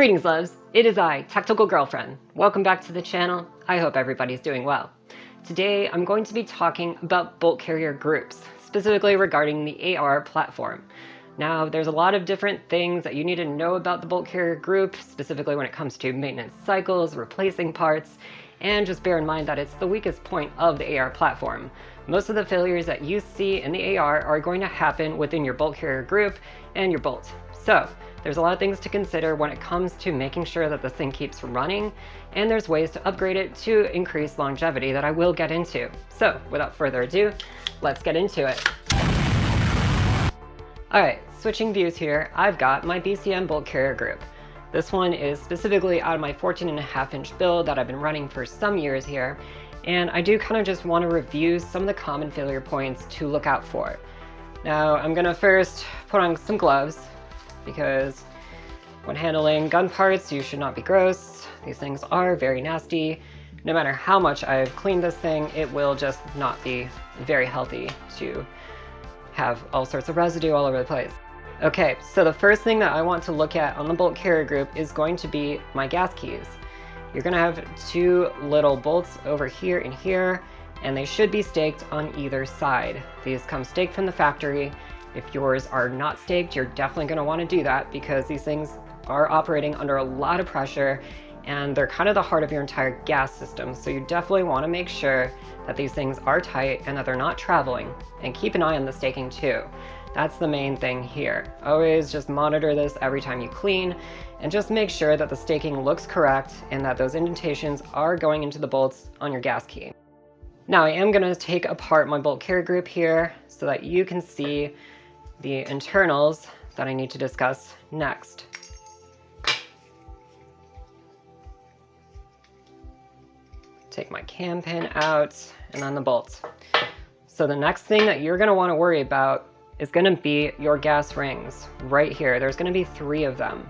Greetings, loves. It is I, Tacticool Girlfriend. Welcome back to the channel. I hope everybody's doing well. Today, I'm going to be talking about bolt carrier groups, specifically regarding the AR platform. Now, there's a lot of different things that you need to know about the bolt carrier group, specifically when it comes to maintenance cycles, replacing parts, and just bear in mind that it's the weakest point of the AR platform. Most of the failures that you see in the AR are going to happen within your bolt carrier group and your bolt. So, there's a lot of things to consider when it comes to making sure that this thing keeps running, and there's ways to upgrade it to increase longevity that I will get into. So, without further ado, let's get into it. Alright, switching views here, I've got my BCM bolt carrier group. This one is specifically out of my 14 and a half inch build that I've been running for some years here, and I do kind of just want to review some of the common failure points to look out for. Now, I'm gonna first put on some gloves, because when handling gun parts, you should not be gross. These things are very nasty. No matter how much I've cleaned this thing, it will just not be very healthy to have all sorts of residue all over the place. Okay, so the first thing that I want to look at on the bolt carrier group is going to be my gas keys. You're gonna have two little bolts over here and here, and they should be staked on either side. These come staked from the factory, if yours are not staked, you're definitely going to want to do that because these things are operating under a lot of pressure and they're kind of the heart of your entire gas system. So you definitely want to make sure that these things are tight and that they're not traveling. And keep an eye on the staking too. That's the main thing here. Always just monitor this every time you clean and just make sure that the staking looks correct and that those indentations are going into the bolts on your gas key. Now I am going to take apart my bolt carrier group here so that you can see the internals that I need to discuss next. Take my cam pin out and then the bolts. So the next thing that you're gonna wanna worry about is gonna be your gas rings right here. There's gonna be three of them.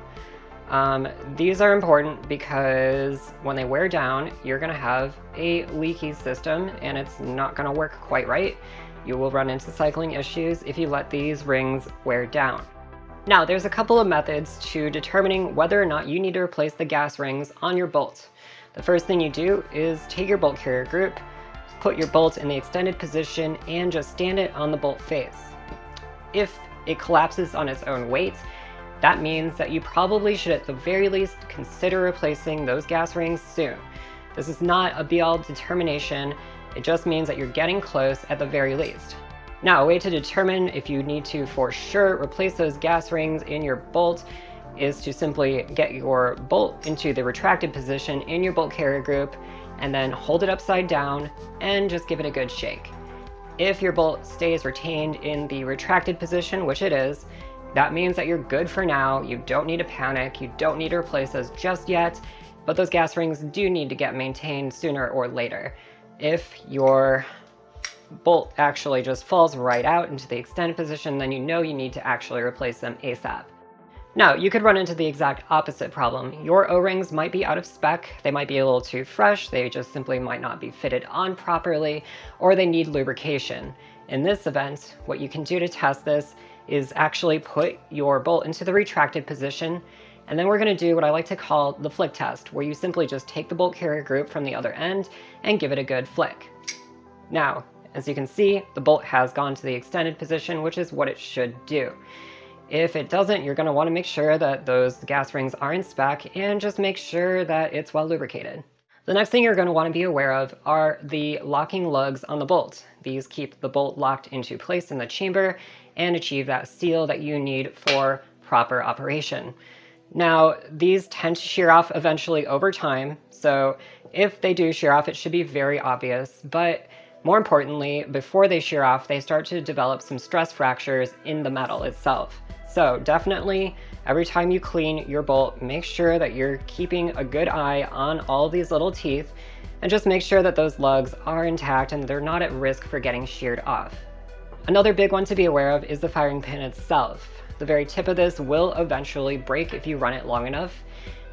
Um, these are important because when they wear down, you're gonna have a leaky system and it's not gonna work quite right. You will run into cycling issues if you let these rings wear down. Now, there's a couple of methods to determining whether or not you need to replace the gas rings on your bolt. The first thing you do is take your bolt carrier group, put your bolt in the extended position, and just stand it on the bolt face. If it collapses on its own weight, that means that you probably should at the very least consider replacing those gas rings soon. This is not a be-all determination, it just means that you're getting close at the very least. Now, a way to determine if you need to for sure replace those gas rings in your bolt is to simply get your bolt into the retracted position in your bolt carrier group and then hold it upside down and just give it a good shake. If your bolt stays retained in the retracted position, which it is, that means that you're good for now. You don't need to panic. You don't need to replace those just yet, but those gas rings do need to get maintained sooner or later if your bolt actually just falls right out into the extended position, then you know you need to actually replace them ASAP. Now, you could run into the exact opposite problem. Your O-rings might be out of spec, they might be a little too fresh, they just simply might not be fitted on properly, or they need lubrication. In this event, what you can do to test this is actually put your bolt into the retracted position and then we're gonna do what I like to call the flick test, where you simply just take the bolt carrier group from the other end and give it a good flick. Now, as you can see, the bolt has gone to the extended position, which is what it should do. If it doesn't, you're gonna wanna make sure that those gas rings are in spec and just make sure that it's well lubricated. The next thing you're going to want to be aware of are the locking lugs on the bolt. These keep the bolt locked into place in the chamber and achieve that seal that you need for proper operation. Now, these tend to shear off eventually over time, so if they do shear off, it should be very obvious, but more importantly, before they shear off, they start to develop some stress fractures in the metal itself. So definitely, every time you clean your bolt, make sure that you're keeping a good eye on all these little teeth, and just make sure that those lugs are intact and they're not at risk for getting sheared off. Another big one to be aware of is the firing pin itself. The very tip of this will eventually break if you run it long enough.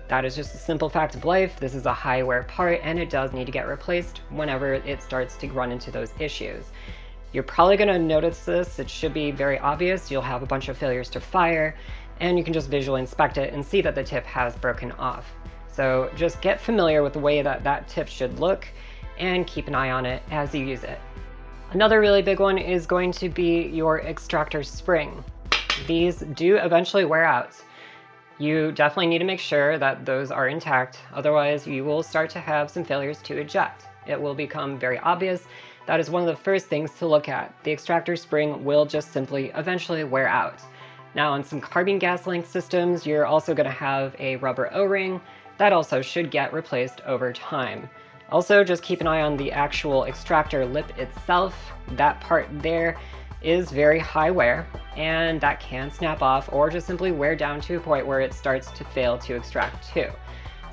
That is just a simple fact of life. This is a high wear part and it does need to get replaced whenever it starts to run into those issues. You're probably going to notice this. It should be very obvious. You'll have a bunch of failures to fire. and you can just visually inspect it and see that the tip has broken off. So just get familiar with the way that that tip should look and keep an eye on it as you use it. Another really big one is going to be your extractor spring. These do eventually wear out. You definitely need to make sure that those are intact, otherwise you will start to have some failures to eject. It will become very obvious. That is one of the first things to look at. The extractor spring will just simply eventually wear out. Now on some carbine gas link systems, you're also going to have a rubber O-ring. That also should get replaced over time. Also, just keep an eye on the actual extractor lip itself. That part there is very high wear, and that can snap off or just simply wear down to a point where it starts to fail to extract too.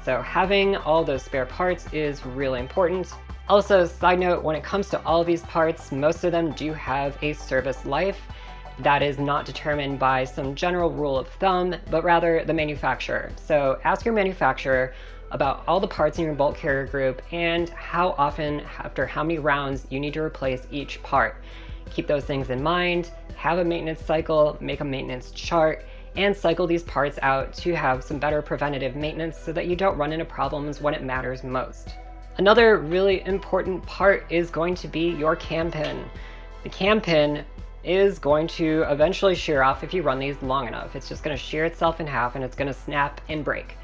So having all those spare parts is really important. Also, side note, when it comes to all these parts, most of them do have a service life that is not determined by some general rule of thumb, but rather the manufacturer. So ask your manufacturer about all the parts in your bolt carrier group and how often, after how many rounds, you need to replace each part. Keep those things in mind, have a maintenance cycle, make a maintenance chart, and cycle these parts out to have some better preventative maintenance so that you don't run into problems when it matters most. Another really important part is going to be your cam pin. The cam pin is going to eventually shear off if you run these long enough. It's just going to shear itself in half and it's going to snap and break.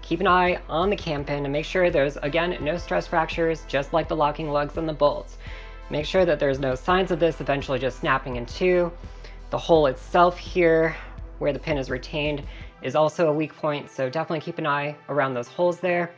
Keep an eye on the cam pin and make sure there's, again, no stress fractures, just like the locking lugs and the bolts. Make sure that there's no signs of this eventually just snapping in two. The hole itself here, where the pin is retained, is also a weak point, so definitely keep an eye around those holes there.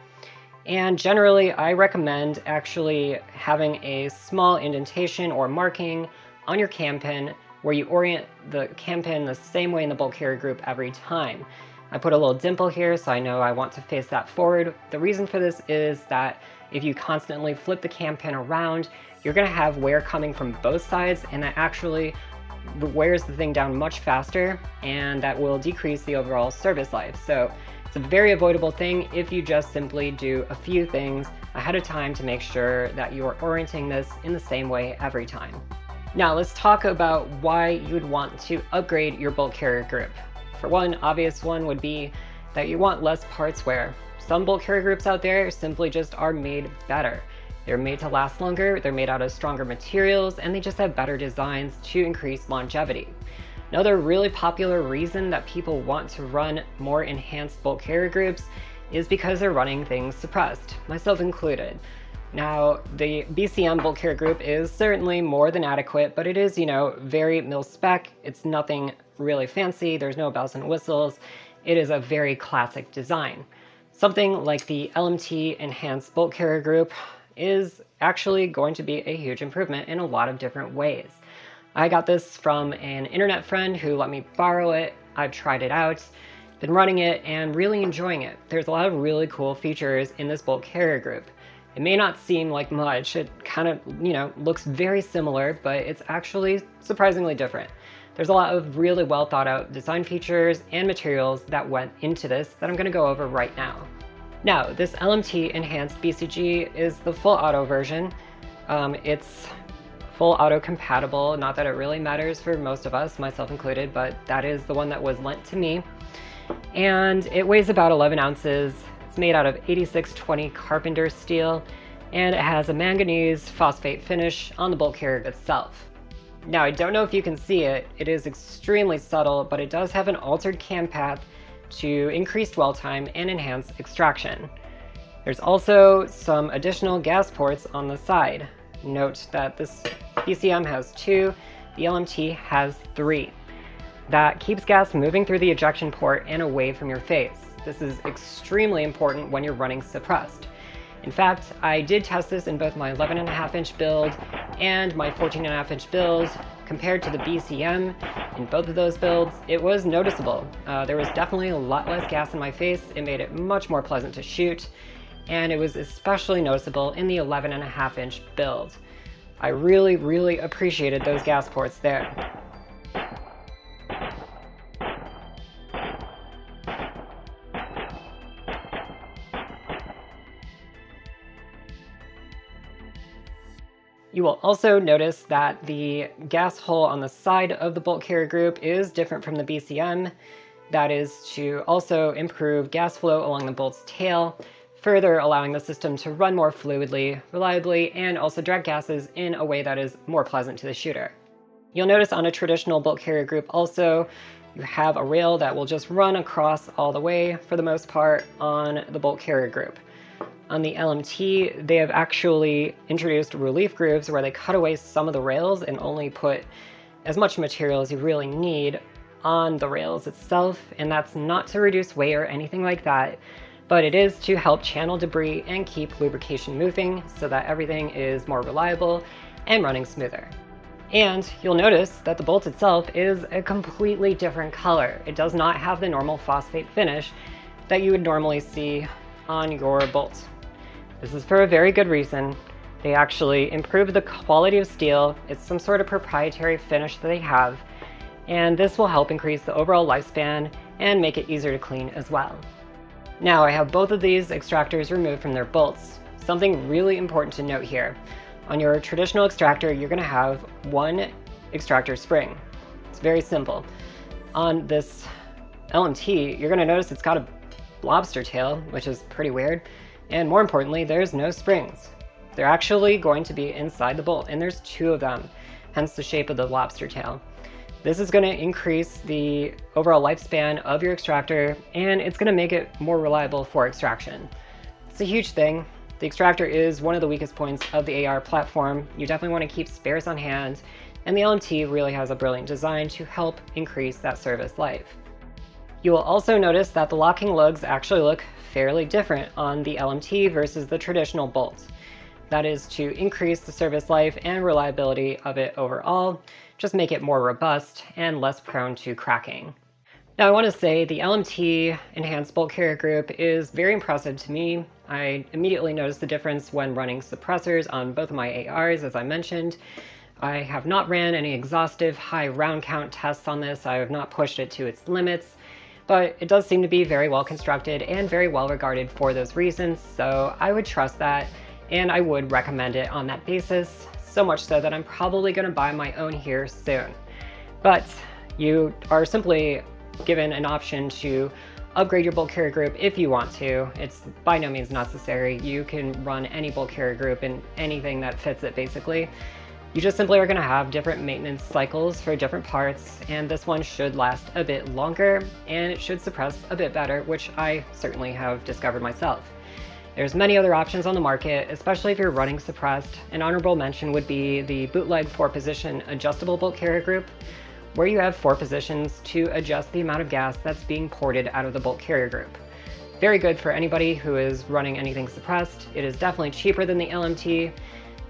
And generally, I recommend actually having a small indentation or marking on your cam pin where you orient the cam pin the same way in the bolt carrier group every time. I put a little dimple here so I know I want to face that forward. The reason for this is that if you constantly flip the cam pin around, you're gonna have wear coming from both sides and that actually wears the thing down much faster and that will decrease the overall service life. So it's a very avoidable thing if you just simply do a few things ahead of time to make sure that you are orienting this in the same way every time. Now let's talk about why you would want to upgrade your bolt carrier group. For one obvious one would be that you want less parts wear. Some bolt carrier groups out there simply just are made better. They're made to last longer, they're made out of stronger materials, and they just have better designs to increase longevity. Another really popular reason that people want to run more enhanced bolt carrier groups is because they're running things suppressed, myself included. Now, the BCM bolt carrier group is certainly more than adequate, but it is, you know, very mil spec. It's nothing really fancy, there's no bells and whistles. It is a very classic design. Something like the LMT Enhanced Bolt Carrier Group is actually going to be a huge improvement in a lot of different ways. I got this from an internet friend who let me borrow it. I've tried it out, been running it, and really enjoying it. There's a lot of really cool features in this bolt carrier group. It may not seem like much, it kind of, you know, looks very similar, but it's actually surprisingly different. There's a lot of really well thought out design features and materials that went into this that I'm gonna go over right now. Now, this LMT Enhanced BCG is the full auto version. Um, it's full auto compatible, not that it really matters for most of us, myself included, but that is the one that was lent to me. And it weighs about 11 ounces. It's made out of 8620 Carpenter steel, and it has a manganese phosphate finish on the bolt carrier itself. Now, I don't know if you can see it, it is extremely subtle, but it does have an altered cam path to increase dwell time and enhance extraction. There's also some additional gas ports on the side. Note that this BCM has two, the LMT has three. That keeps gas moving through the ejection port and away from your face. This is extremely important when you're running suppressed. In fact, I did test this in both my 11.5 inch build and my 14.5 inch build. Compared to the BCM, in both of those builds, it was noticeable. Uh, there was definitely a lot less gas in my face, it made it much more pleasant to shoot, and it was especially noticeable in the 11.5 inch build. I really, really appreciated those gas ports there. You will also notice that the gas hole on the side of the bolt carrier group is different from the BCM. That is to also improve gas flow along the bolt's tail, further allowing the system to run more fluidly, reliably, and also drag gases in a way that is more pleasant to the shooter. You'll notice on a traditional bolt carrier group also, you have a rail that will just run across all the way, for the most part, on the bolt carrier group. On the LMT, they have actually introduced relief grooves where they cut away some of the rails and only put as much material as you really need on the rails itself, and that's not to reduce weight or anything like that, but it is to help channel debris and keep lubrication moving so that everything is more reliable and running smoother. And you'll notice that the bolt itself is a completely different color. It does not have the normal phosphate finish that you would normally see on your bolt. This is for a very good reason. They actually improve the quality of steel. It's some sort of proprietary finish that they have. And this will help increase the overall lifespan and make it easier to clean as well. Now I have both of these extractors removed from their bolts. Something really important to note here. On your traditional extractor, you're gonna have one extractor spring. It's very simple. On this LMT, you're gonna notice it's got a lobster tail, which is pretty weird. And more importantly, there's no springs. They're actually going to be inside the bolt, and there's two of them, hence the shape of the lobster tail. This is going to increase the overall lifespan of your extractor, and it's going to make it more reliable for extraction. It's a huge thing. The extractor is one of the weakest points of the AR platform. You definitely want to keep spares on hand, and the LMT really has a brilliant design to help increase that service life. You will also notice that the locking lugs actually look fairly different on the LMT versus the traditional bolt. That is to increase the service life and reliability of it overall, just make it more robust and less prone to cracking. Now I want to say the LMT Enhanced Bolt Carrier Group is very impressive to me. I immediately noticed the difference when running suppressors on both of my ARs, as I mentioned. I have not ran any exhaustive high round count tests on this. I have not pushed it to its limits, but it does seem to be very well constructed and very well regarded for those reasons, so I would trust that and I would recommend it on that basis, so much so that I'm probably going to buy my own here soon. But you are simply given an option to upgrade your bolt carrier group if you want to. It's by no means necessary. You can run any bolt carrier group in anything that fits it basically. You just simply are going to have different maintenance cycles for different parts, and this one should last a bit longer, and it should suppress a bit better, which I certainly have discovered myself. There's many other options on the market, especially if you're running suppressed. An honorable mention would be the Bootleg 4-position adjustable bolt carrier group, where you have four positions to adjust the amount of gas that's being ported out of the bolt carrier group. Very good for anybody who is running anything suppressed. It is definitely cheaper than the LMT,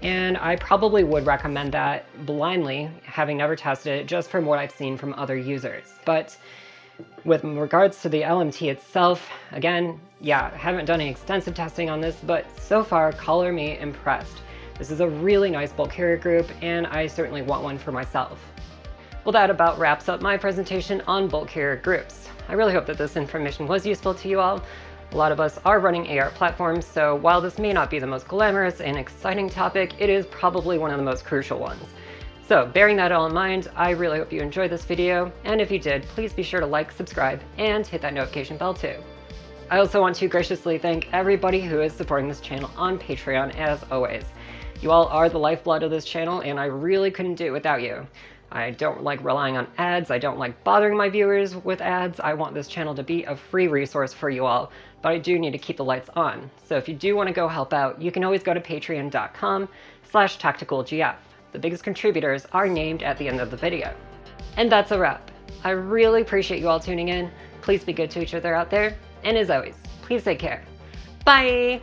and I probably would recommend that blindly, having never tested it, just from what I've seen from other users. But with regards to the LMT itself, again, yeah, I haven't done any extensive testing on this, but so far, color me impressed. This is a really nice bolt carrier group, and I certainly want one for myself. Well, that about wraps up my presentation on bulk carrier groups. I really hope that this information was useful to you all. A lot of us are running AR platforms, so while this may not be the most glamorous and exciting topic, it is probably one of the most crucial ones. So bearing that all in mind, I really hope you enjoyed this video, and if you did, please be sure to like, subscribe, and hit that notification bell too. I also want to graciously thank everybody who is supporting this channel on Patreon as always. You all are the lifeblood of this channel, and I really couldn't do it without you. I don't like relying on ads. I don't like bothering my viewers with ads. I want this channel to be a free resource for you all, but I do need to keep the lights on. So if you do want to go help out, you can always go to patreon.com slash tacticoolgf. The biggest contributors are named at the end of the video. And that's a wrap. I really appreciate you all tuning in. Please be good to each other out there. And as always, please take care. Bye!